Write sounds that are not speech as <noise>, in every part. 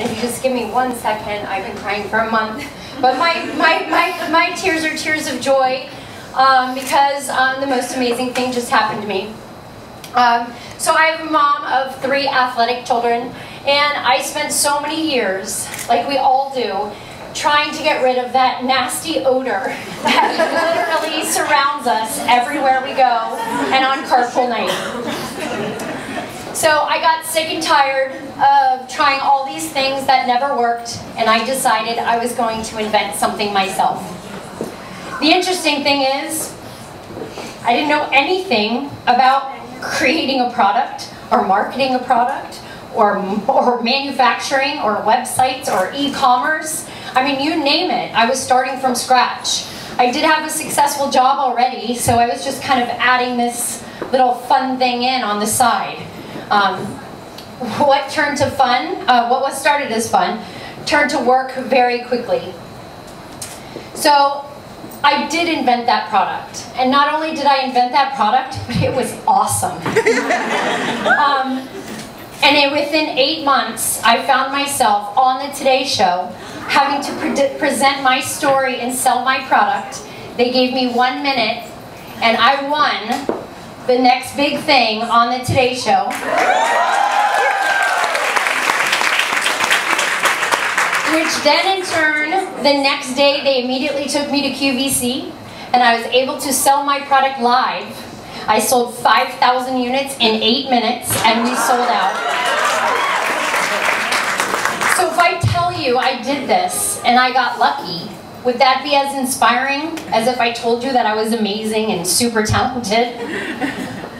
if you just give me one second, I've been crying for a month. But my, my, my, my tears are tears of joy um, because um, the most amazing thing just happened to me. Um, so I have a mom of three athletic children, and I spent so many years, like we all do, trying to get rid of that nasty odor <laughs> that literally surrounds us everywhere we go and on carpool night. So I got sick and tired of trying all these things that never worked, and I decided I was going to invent something myself. The interesting thing is, I didn't know anything about creating a product or marketing a product or, or manufacturing or websites or e-commerce. I mean, you name it. I was starting from scratch. I did have a successful job already, so I was just kind of adding this little fun thing in on the side. Um, what turned to fun, uh, what was started as fun, turned to work very quickly. So I did invent that product. And not only did I invent that product, but it was awesome. <laughs> um, and it, within eight months, I found myself on the Today Show having to pre present my story and sell my product. They gave me one minute, and I won the next big thing on the Today Show. Which then in turn, the next day they immediately took me to QVC and I was able to sell my product live. I sold 5,000 units in eight minutes and we sold out. So if I tell you I did this and I got lucky, would that be as inspiring as if I told you that I was amazing and super talented?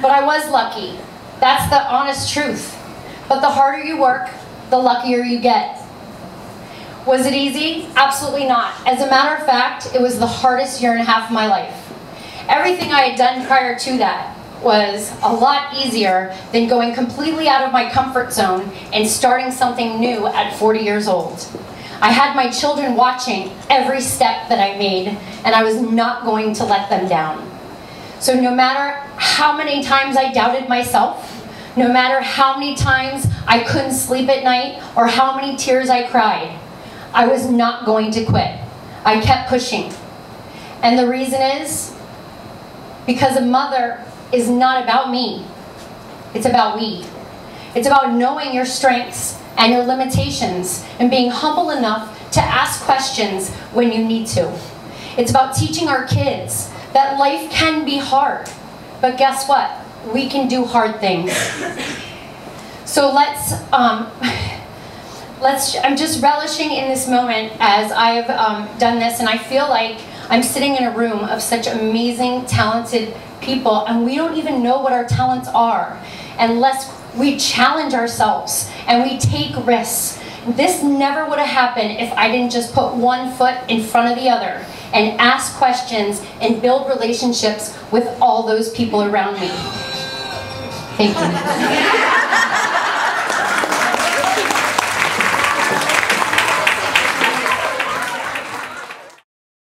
But I was lucky. That's the honest truth. But the harder you work, the luckier you get. Was it easy? Absolutely not. As a matter of fact, it was the hardest year and a half of my life. Everything I had done prior to that was a lot easier than going completely out of my comfort zone and starting something new at 40 years old. I had my children watching every step that I made, and I was not going to let them down. So no matter how many times I doubted myself, no matter how many times I couldn't sleep at night or how many tears I cried, I was not going to quit. I kept pushing. And the reason is because a mother is not about me. It's about we. It's about knowing your strengths and your limitations and being humble enough to ask questions when you need to. It's about teaching our kids that life can be hard, but guess what? We can do hard things. So let's um, <laughs> let's, I'm just relishing in this moment as I've um, done this and I feel like I'm sitting in a room of such amazing, talented people and we don't even know what our talents are unless we challenge ourselves and we take risks. This never would have happened if I didn't just put one foot in front of the other and ask questions and build relationships with all those people around me. Thank you. <laughs>